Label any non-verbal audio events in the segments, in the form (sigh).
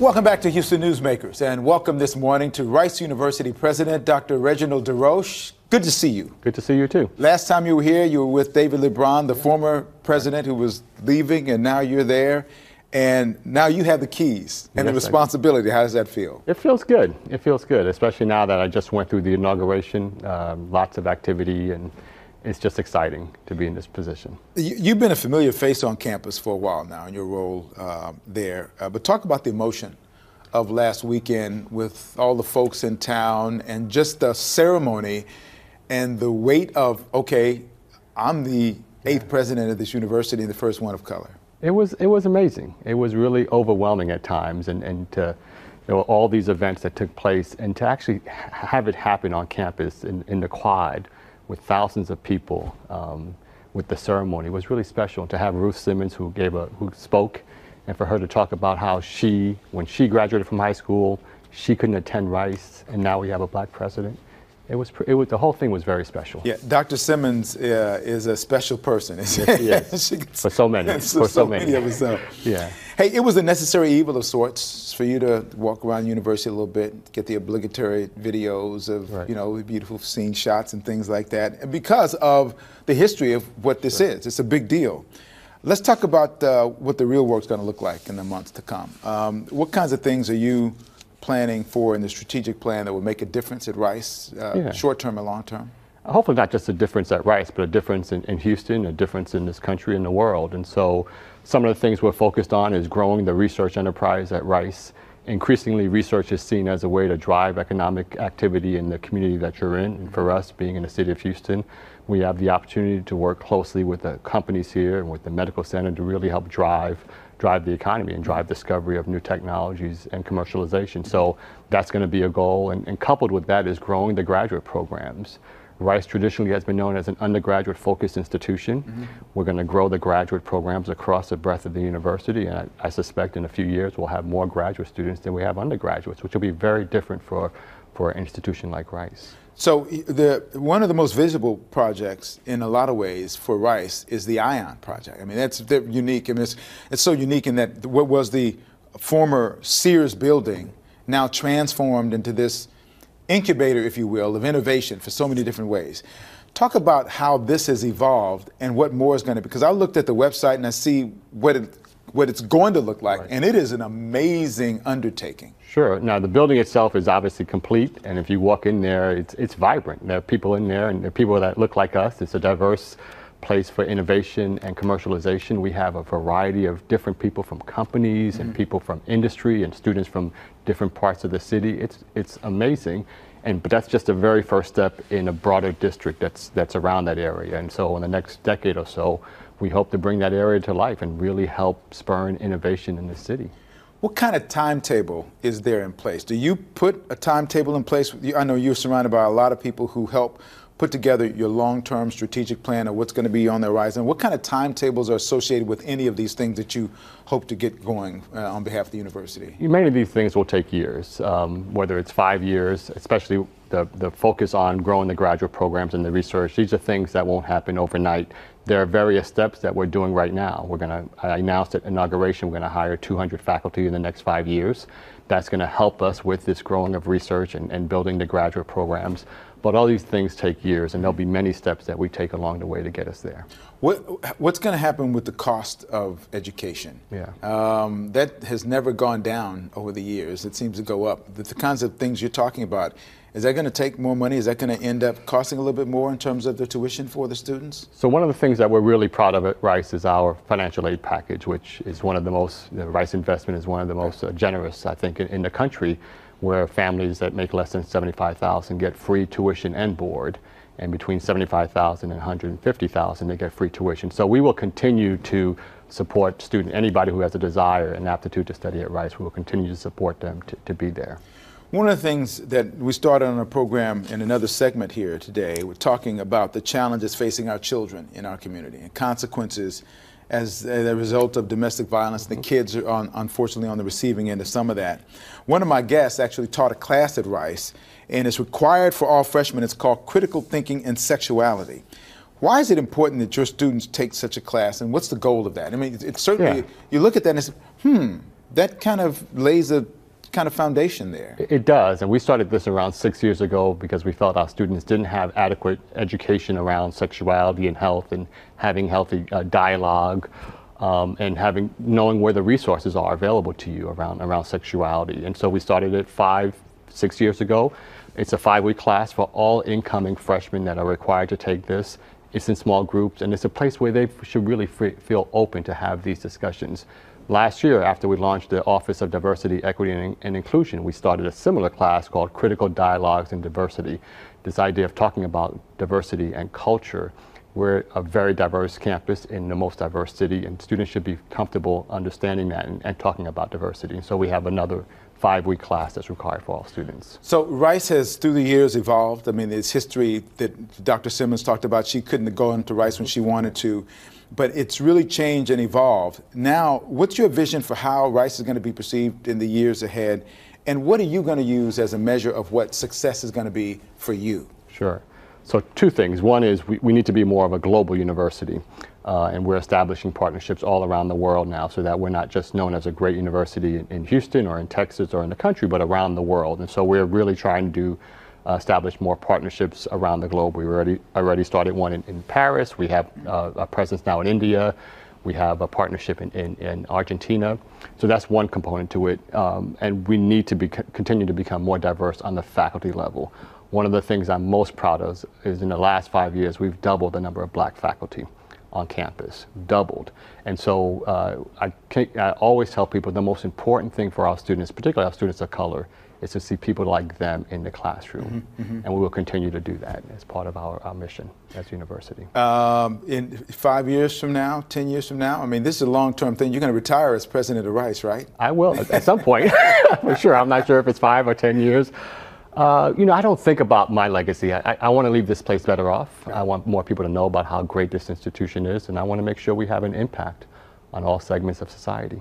Welcome back to Houston Newsmakers, and welcome this morning to Rice University President Dr. Reginald DesRoches. Good to see you. Good to see you too. Last time you were here, you were with David Leebron, the former president who was leaving, and now you're there. And now you have the keys and yes, the responsibility. How does that feel? It feels good. It feels good, especially now that I just went through the inauguration. Uh, lots of activity and it's just exciting to be in this position. You've been a familiar face on campus for a while now in your role uh, there, uh, but talk about the emotion of last weekend with all the folks in town and just the ceremony and the weight of, okay, I'm the eighth yeah. president of this university and the first one of color. It was, it was amazing. It was really overwhelming at times and, and to, there were all these events that took place and to actually have it happen on campus in, in the quad with thousands of people um, with the ceremony was really special. To have Ruth Simmons, who gave a, who spoke, and for her to talk about how she, when she graduated from high school, she couldn't attend Rice, and now we have a black president it was, it was the whole thing was very special. Yeah, Dr. Simmons uh, is a special person. (laughs) yes, for so many. (laughs) for so, so many. many of us. Yeah. Hey, it was a necessary evil of sorts for you to walk around university a little bit, get the obligatory videos of right. you know beautiful scene shots and things like that, and because of the history of what this is. It's a big deal. Let's talk about uh, what the real work's going to look like in the months to come. Um, what kinds of things are you planning for in the strategic plan that will make a difference at Rice, uh, yeah. short term and long term? Hopefully, not just a difference at Rice, but a difference in, in, Houston, a difference in this country and the world. And so, some of the things we're focused on is growing the research enterprise at Rice. Increasingly, research is seen as a way to drive economic activity in the community that you're in. And for us, being in the city of Houston, we have the opportunity to work closely with the companies here and with the medical center to really help drive drive the economy and drive discovery of new technologies and commercialization. So that's going to be a goal. And, and, coupled with that is growing the graduate programs. Rice traditionally has been known as an undergraduate focused institution. Mm-hmm. We're going to grow the graduate programs across the breadth of the university. And I, I, suspect in a few years we'll have more graduate students than we have undergraduates, which will be very different for, for an institution like Rice. So the one of the most visible projects in a lot of ways for Rice is the ION project. I mean, that's unique. Mean, it's, it's so unique in that what was the former Sears building now transformed into this incubator, if you will, of innovation for so many different ways. Talk about how this has evolved and what more is going to, because I looked at the website and I see what it what it's going to look like, right. and it is an amazing undertaking. Sure. Now the building itself is obviously complete, and if you walk in there, it's it's vibrant. There are people in there, and there are people that look like us. It's a diverse place for innovation and commercialization. We have a variety of different people from companies mm-hmm. and people from industry and students from different parts of the city. It's it's amazing. And but that's just a very first step in a broader district that's that's around that area. And so in the next decade or so, we hope to bring that area to life and really help spur innovation in the city. What kind of timetable is there in place? Do you put a timetable in place? I know you're surrounded by a lot of people who help put together your long-term strategic plan of what's going to be on the horizon. What kind of timetables are associated with any of these things that you hope to get going uh, on behalf of the university? Many of these things will take years, um, whether it's five years, especially the, the focus on growing the graduate programs and the research. These are things that won't happen overnight there are various steps that we're doing right now. We're going to, announce at inauguration, we're going to hire 200 faculty in the next five years. That's going to help us with this growing of research and, and building the graduate programs. But all these things take years, and there'll be many steps that we take along the way to get us there. What, what's going to happen with the cost of education? Yeah. Um, that has never gone down over the years. It seems to go up. The, the kinds of things you're talking about, is that going to take more money? Is that going to end up costing a little bit more in terms of the tuition for the students? So one of the things that we're really proud of at Rice is our financial aid package, which is one of the most, the Rice investment is one of the most uh, generous, I think, in, in the country where families that make less than 75,000 get free tuition and board, and between 75,000 and 150,000 they get free tuition. So we will continue to support student anybody who has a desire and aptitude to study at Rice. We will continue to support them to, to be there. One of the things that we started on a program in another segment here today, we're talking about the challenges facing our children in our community and consequences as a result of domestic violence. The kids are on, unfortunately on the receiving end of some of that. One of my guests actually taught a class at Rice, and it's required for all freshmen. It's called Critical Thinking and Sexuality. Why is it important that your students take such a class, and what's the goal of that? I mean, it's certainly, yeah. you look at that and it's, hmm, that kind of lays a kind of foundation there. It does, and we started this around six years ago because we felt our students didn't have adequate education around sexuality and health and having healthy uh, dialogue um, and having knowing where the resources are available to you around around sexuality. And so we started it five, six years ago. It's a five-week class for all incoming freshmen that are required to take this. It's in small groups, and it's a place where they should really feel open to have these discussions. Last year, after we launched the Office of Diversity, Equity, and, and, Inclusion, we started a similar class called Critical Dialogues in Diversity. This idea of talking about diversity and culture. We're a very diverse campus in the most diverse city, and students should be comfortable understanding that and, and talking about diversity. And so we have another five-week class that's required for all students. So Rice has, through the years, evolved. I mean, it's history that Dr. Simmons talked about. She couldn't go into Rice when she wanted to but it's really changed and evolved. Now, what's your vision for how Rice is going to be perceived in the years ahead? And what are you going to use as a measure of what success is going to be for you? Sure. So, two things. One is we, we need to be more of a global university. Uh, and we're establishing partnerships all around the world now so that we're not just known as a great university in, in Houston or in Texas or in the country, but around the world. And so we're really trying to uh, establish more partnerships around the globe. We already already started one in, in Paris. We have uh, a presence now in India. We have a partnership in, in, in Argentina. So that's one component to it. Um, and we need to be, continue to become more diverse on the faculty level. One of the things I'm most proud of is in the last five years, we've doubled the number of black faculty on campus, doubled. And so uh, I, I always tell people the most important thing for our students, particularly our students of color, is to see people like them in the classroom. Mm-hmm, mm-hmm. And we will continue to do that as part of our, our mission as a university. Um, in five years from now, 10 years from now, I mean, this is a long term thing. You're going to retire as president of Rice, right? I will at, at some point, (laughs) for sure. I'm not sure if it's five or 10 years. Uh, you know, I don't think about my legacy. I, I want to leave this place better off. I want more people to know about how great this institution is, and I want to make sure we have an impact on all segments of society.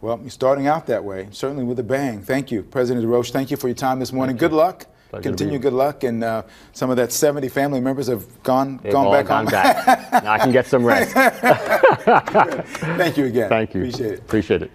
Well, you're starting out that way, certainly with a bang. Thank you, President Roche. Thank you for your time this morning. Good luck. Pleasure Continue good luck, and uh, some of that 70 family members have gone They've gone back gone home. Back. now I can get some rest. (laughs) Thank you again. Thank you. Appreciate it. Appreciate it.